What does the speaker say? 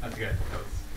That's good. That was